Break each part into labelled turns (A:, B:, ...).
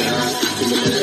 A: Como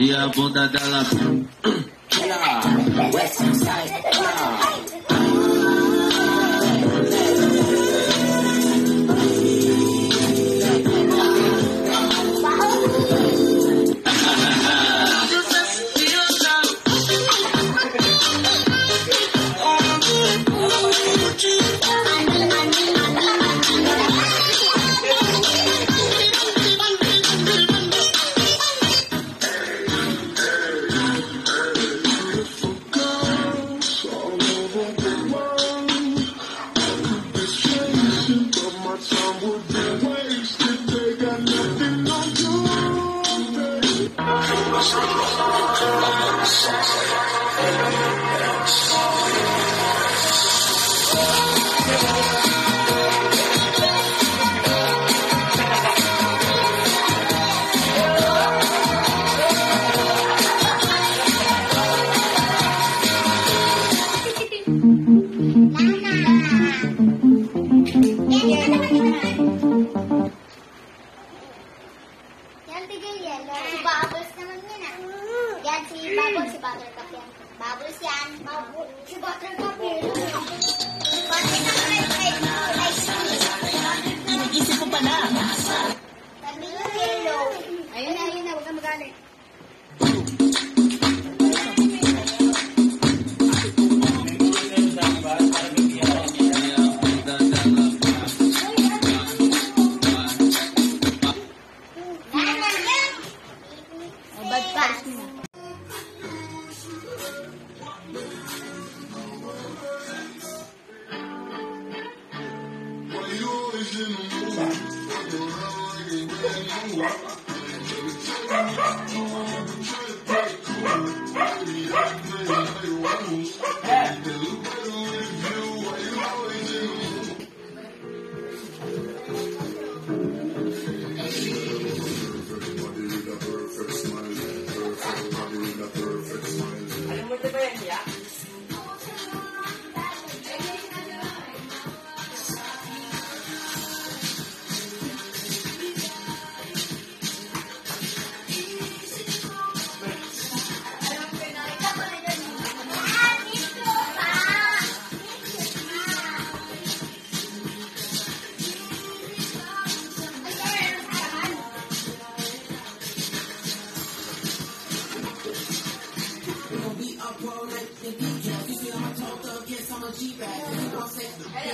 A: E a bunda dela.
B: Yan,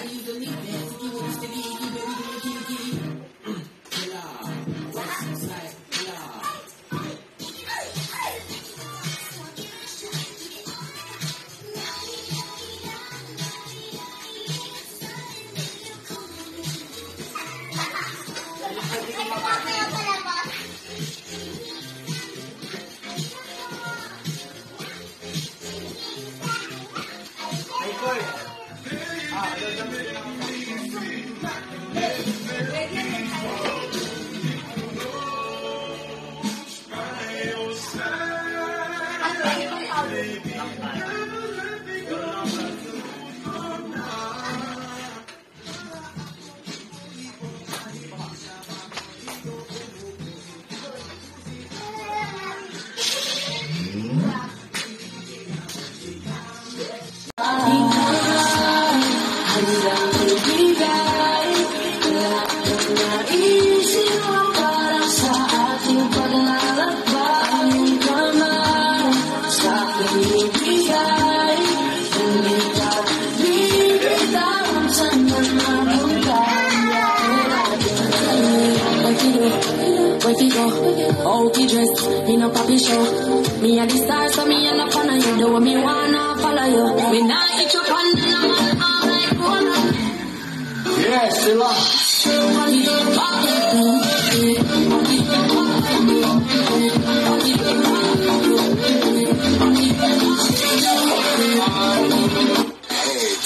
B: Carlinhos, eu
C: What you
D: Outfit dress in a poppy show. Me and the stars, so me and the fun of you. Do me wanna follow you. Me not hit your pan and I'm all like roller.
B: Yeah, still up.
C: Head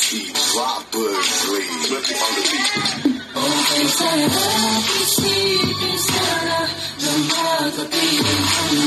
C: drop Flip on the beat.
E: Baby,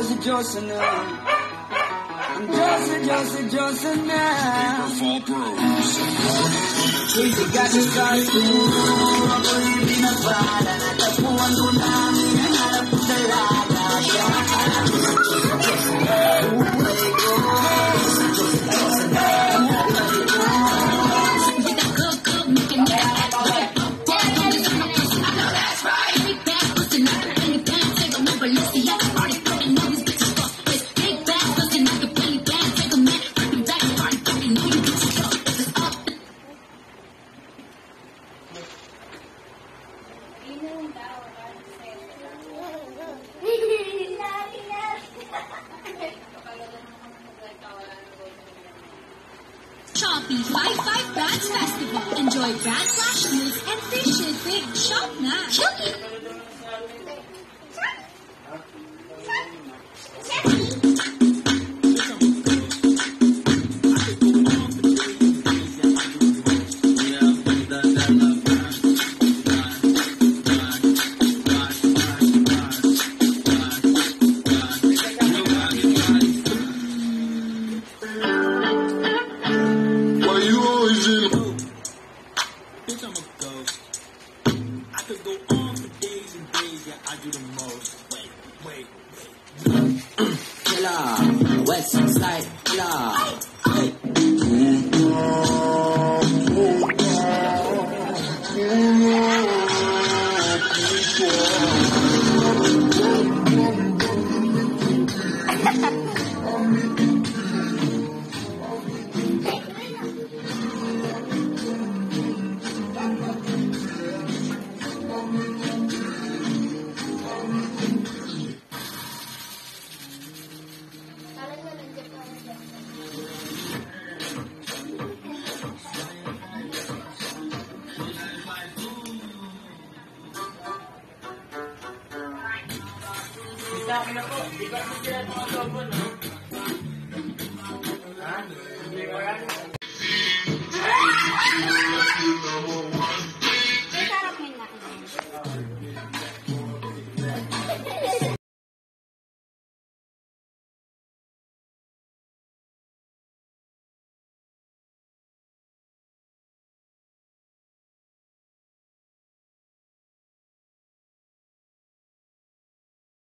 E: Just, just now. Just, just, just now.
C: Fall bros.
E: Easy got to start to believe in a bala na tapuan ko
D: Shopee 55 Brands Festival. Enjoy brand flash deals and free shipping. Shop na.
B: West Side
F: dami na po. Di ba mo sila mga sobo, no? Ha? Hindi ko